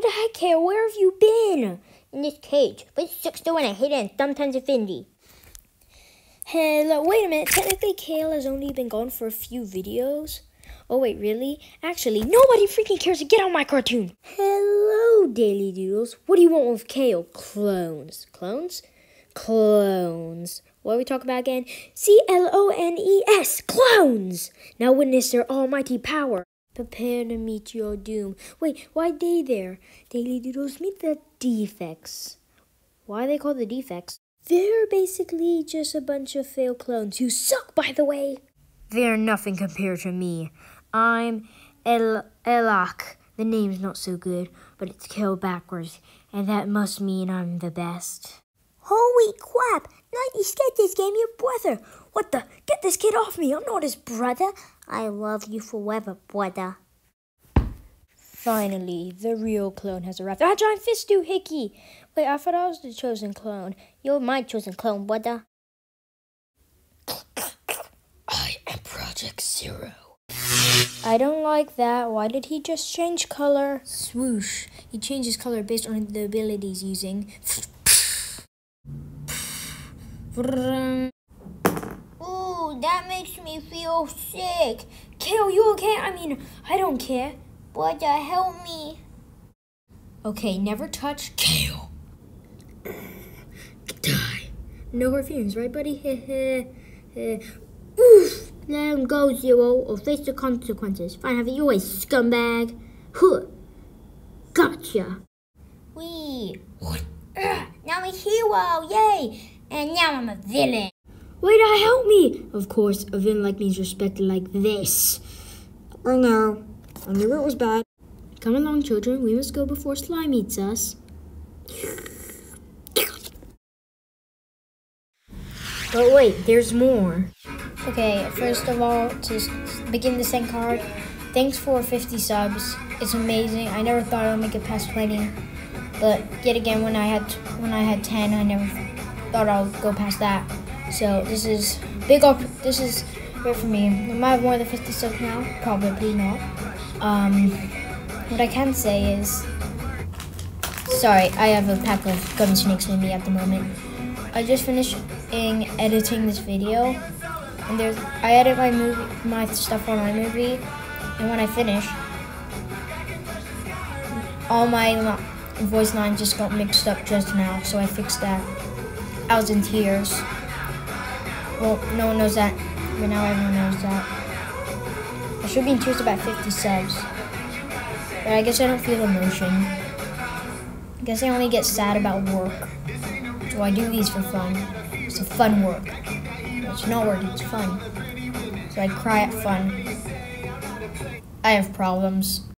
What the heck, Kale? Where have you been? In this cage. But it sucks though when I hate it and sometimes it's windy. Hello, wait a minute. Technically, Kale has only been gone for a few videos. Oh, wait, really? Actually, nobody freaking cares to get on my cartoon. Hello, Daily Doodles. What do you want with Kale? Clones. Clones? Clones. What are we talking about again? C L O N E S. Clones! Now witness their almighty power. Prepare to meet your doom. Wait, why they there? Daily Doodles meet the defects. Why are they called the defects? They're basically just a bunch of failed clones who suck, by the way. They're nothing compared to me. I'm El Elak. The name's not so good, but it's killed backwards, and that must mean I'm the best. Holy crap! Nighty Skate this game your brother. What the? Get this kid off me! I'm not his brother. I love you forever, brother. Finally, the real clone has arrived. Ah, giant fist do Hickey! Wait, I thought I was the chosen clone. You're my chosen clone, brother. I am Project Zero. I don't like that. Why did he just change color? Swoosh. He changes color based on the abilities using. Ooh, that makes me feel sick. Kale, you okay? I mean, I don't care. Brother, help me. Okay, never touch Kale. Die. No feelings, right, buddy? Oof! Let him go, Zero, or face the consequences. Fine, have you a scumbag. Huh. Gotcha. Wee. What? Ugh, now a hero, yay! And now I'm a villain. Wait, to help me! Of course, a villain like me is respected like this. I know. I knew it was bad. Come along, children. We must go before Slime eats us. But wait, there's more. Okay, first of all, to begin the send card, thanks for 50 subs. It's amazing. I never thought I would make it past 20, but yet again, when I had when I had 10, I never thought I would go past that. So this is big up. This is great for me. Am I have more than 50 subs now? Probably not. Um, what I can say is, sorry, I have a pack of gum snakes with me at the moment. I just finished editing this video and there's I edit my movie my stuff on iMovie, and when I finish, all my voice lines just got mixed up just now, so I fixed that. I was in tears. Well, no one knows that, but now everyone knows that. I should be in tears about 50 subs, but I guess I don't feel emotion. I guess I only get sad about work. So I do these for fun. It's a fun work. It's not work, it's fun. So I cry at fun. I have problems.